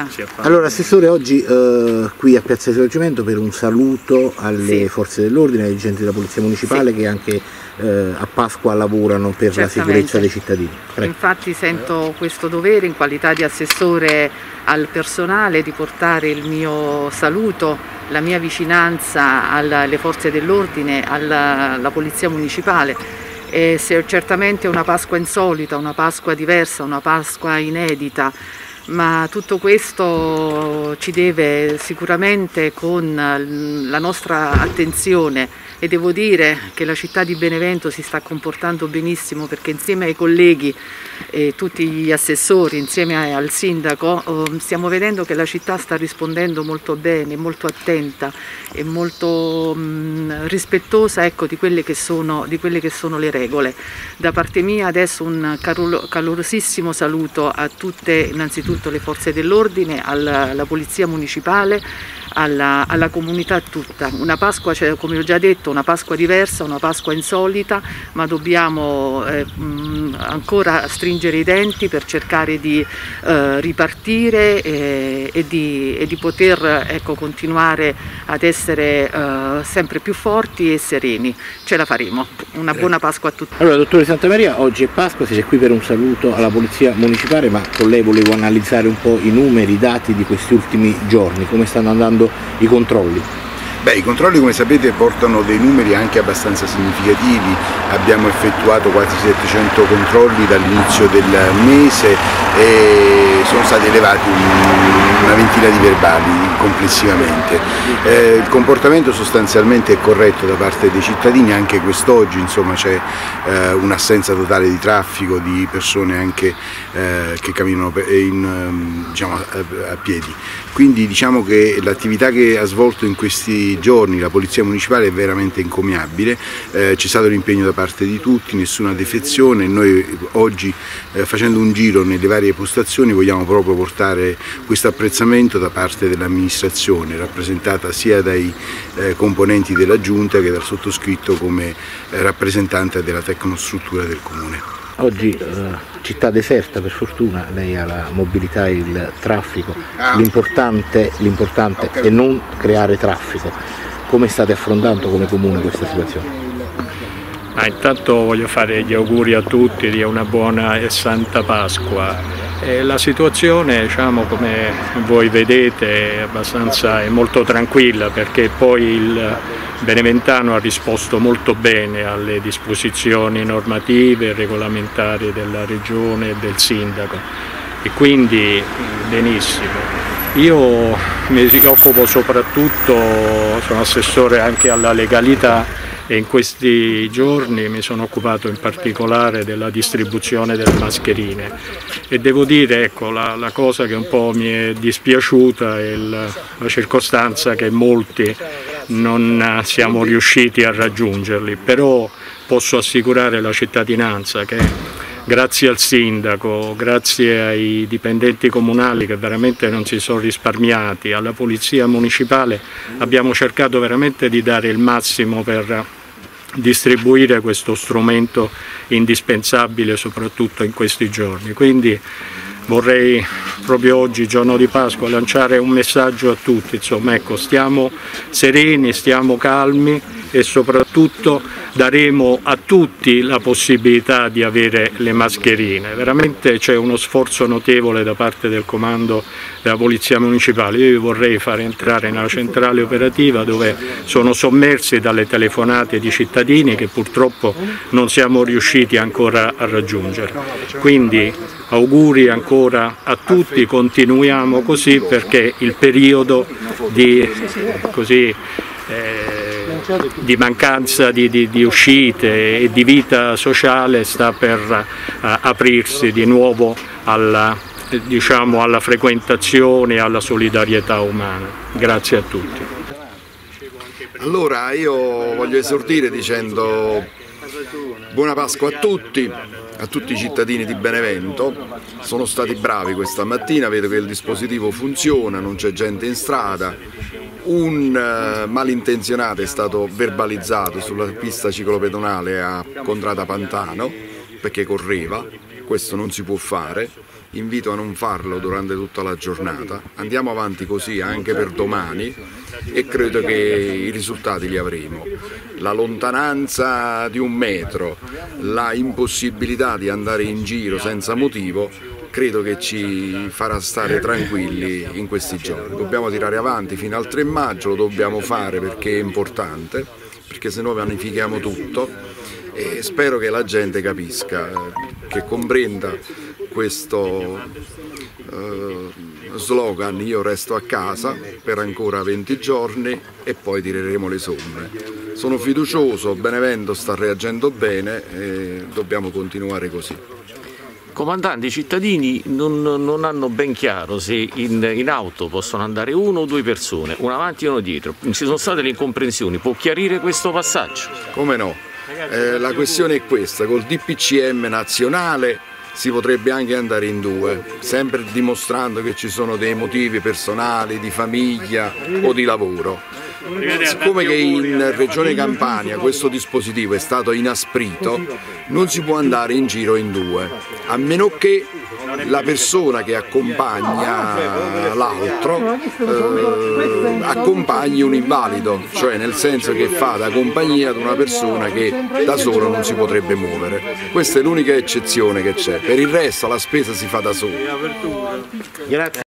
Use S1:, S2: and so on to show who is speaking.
S1: allora.
S2: Allora, Assessore, oggi eh, qui a Piazza di Sorgimento per un saluto alle
S1: Sì.
S2: forze dell'ordine, ai agenti della Polizia Municipale
S1: Sì.
S2: che anche eh, a Pasqua lavorano per la
S1: Certamente.
S2: sicurezza dei cittadini. Prego.
S1: Infatti sento questo dovere in qualità di assessore al personale di portare il mio saluto, la mia vicinanza alle forze dell'ordine, alla, alla Polizia Municipale. E se- certamente una Pasqua insolita, una Pasqua diversa, una Pasqua inedita, ma tutto questo ci deve sicuramente con la nostra attenzione e devo dire che la città di Benevento si sta comportando benissimo perché insieme ai colleghi e tutti gli assessori, insieme al sindaco, eh, stiamo vedendo che la città sta rispondendo molto bene, molto attenta e molto mh, rispettosa ecco, di, quelle sono, di quelle che sono le regole. Da parte mia adesso un calorosissimo saluto a tutte innanzitutto le forze dell'ordine, alla, alla Polizia Municipale, alla, alla comunità tutta. Una Pasqua, cioè, come ho già detto, una Pasqua diversa, una Pasqua insolita, ma dobbiamo eh, mh, ancora stringere i denti per cercare di eh, ripartire e, e di, e di poter ecco, continuare ad essere eh, sempre più forti e sereni. Ce la faremo. Una buona Pasqua a tutti.
S2: Allora, dottore Santa Maria, oggi è Pasqua, siete qui per un saluto alla Polizia Municipale, ma con lei volevo analizzare un po' i numeri, i dati di questi ultimi giorni, come stanno andando i controlli.
S3: Beh, i controlli come sapete portano dei numeri anche abbastanza significativi, abbiamo effettuato quasi 700 controlli dall'inizio del mese e sono stati elevati un- una ventina di verbali complessivamente. Eh, il comportamento sostanzialmente è corretto da parte dei cittadini, anche quest'oggi insomma, c'è eh, un'assenza totale di traffico, di persone anche eh, che camminano in, ehm, diciamo, a, piedi. Quindi diciamo che l'attività che ha svolto in questi giorni la Polizia Municipale è veramente incommiabile, eh, c'è stato l'impegno da parte di tutti, nessuna defezione, noi oggi eh, facendo un giro nelle varie postazioni vogliamo proprio portare questo apprezzamento da parte dell'amministrazione, rappresentata sia dai eh, componenti della Giunta che dal sottoscritto come eh, rappresentante della tecnostruttura del Comune.
S2: Oggi eh, città deserta per fortuna, lei ha la mobilità e il traffico,
S3: Ah.
S2: l'importante, l'importante è non creare traffico. Come state affrontando come comune questa situazione?
S4: Ma intanto voglio fare gli auguri a tutti di una buona e santa Pasqua. E la situazione, diciamo, come voi vedete, è abbastanza è molto tranquilla perché poi il Beneventano ha risposto molto bene alle disposizioni normative e regolamentari della Regione e del Sindaco e quindi benissimo. Io mi occupo soprattutto, sono assessore anche alla legalità e in questi giorni mi sono occupato in particolare della distribuzione delle mascherine. E devo dire ecco, la, la cosa che un po' mi è dispiaciuta è il- la circostanza che molti non eh, siamo riusciti a raggiungerli, però posso assicurare la cittadinanza che grazie al sindaco, grazie ai dipendenti comunali che veramente non si sono risparmiati, alla polizia municipale abbiamo cercato veramente di dare il massimo per distribuire questo strumento indispensabile soprattutto in questi giorni. Quindi vorrei proprio oggi, giorno di Pasqua, lanciare un messaggio a tutti, insomma, ecco, stiamo sereni, stiamo calmi e soprattutto daremo a tutti la possibilità di avere le mascherine. Veramente c'è uno sforzo notevole da parte del comando della Polizia Municipale. Io vorrei fare entrare nella centrale operativa dove sono sommersi dalle telefonate di cittadini che purtroppo non siamo riusciti ancora a raggiungere. Quindi auguri ancora a tutti, continuiamo così perché il periodo di, così, eh, di mancanza di, di- di uscite e di vita sociale sta per eh, aprirsi di nuovo alla, eh, diciamo, alla frequentazione e alla solidarietà umana. Grazie a tutti.
S5: Allora io voglio esordire dicendo buona Pasqua a tutti, a tutti i cittadini di Benevento. Sono stati bravi questa mattina, vedo che il dispositivo funziona, non c'è gente in strada. Un eh, malintenzionato è stato verbalizzato sulla pista ciclopedonale a Contrada Pantano perché correva, questo non si può fare. invito a non farlo durante tutta la giornata, andiamo avanti così anche per domani e credo che i risultati li avremo. La lontananza di un metro, la impossibilità di andare in giro senza motivo credo che ci farà stare tranquilli in questi giorni. Dobbiamo tirare avanti fino al 3 maggio, lo dobbiamo fare perché è importante, perché se no vanifichiamo tutto e spero che la gente capisca, che comprenda questo eh, slogan io resto a casa per ancora 20 giorni e poi tireremo le somme. Sono fiducioso, Benevento sta reagendo bene e dobbiamo continuare così.
S6: Comandante, i cittadini non, non, hanno ben chiaro se in, in, auto possono andare uno o due persone, uno avanti e uno dietro. Ci sono state le incomprensioni, può chiarire questo passaggio?
S5: Come no? Eh, la questione è questa, col DPCM nazionale si potrebbe anche andare in due, sempre dimostrando che ci sono dei motivi personali, di famiglia o di lavoro. Siccome che in Regione Campania questo dispositivo è stato inasprito, non si può andare in giro in due, a meno che la persona che accompagna l'altro eh, accompagni un invalido, cioè nel senso che fa da compagnia ad una persona che da solo non si potrebbe muovere. Questa è l'unica eccezione che c'è, per il resto la spesa si fa da sola.